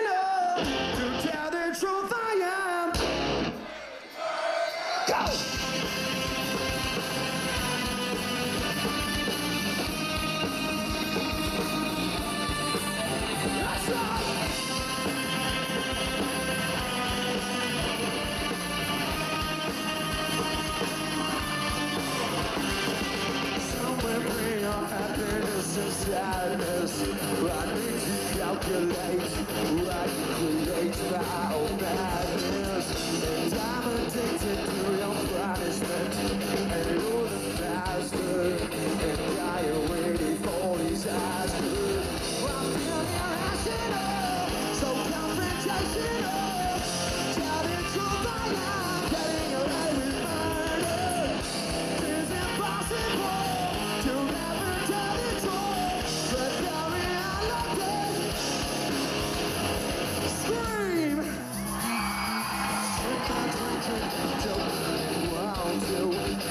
enough to tell the truth. I I need to calculate, Calculate create now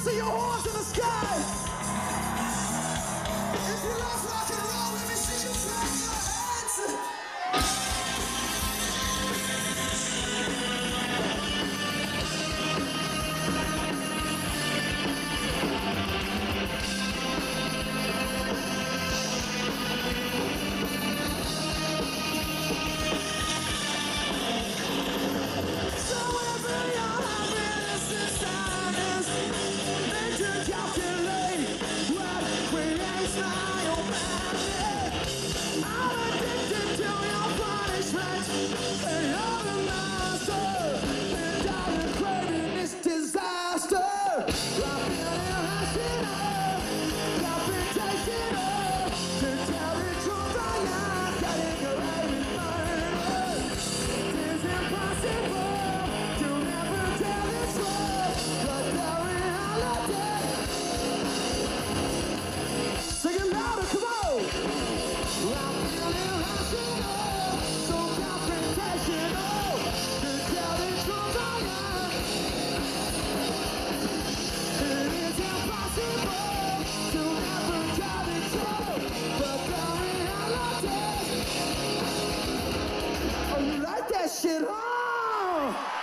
see your horns in the sky. If you love rock and roll, let me shit off!